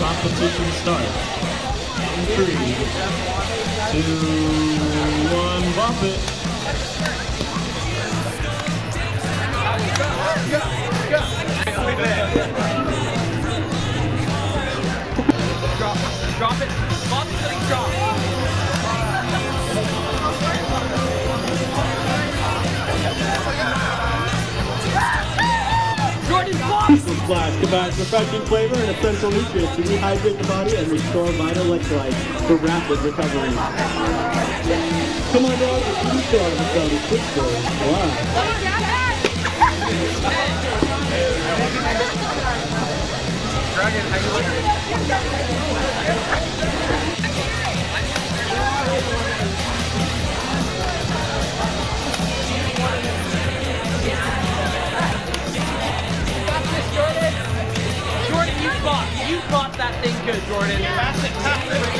Competition starts. Three, two, one, bump it. Drop, drop it. It till you. Jordan! This Splash combines refreshing flavor and essential nutrients to rehydrate the body and restore vital electrolytes for rapid recovery. Come on down to the store and sell the quick store. Wow. Jordan, you bought, you bought that thing good, Jordan. Pass it, pass it.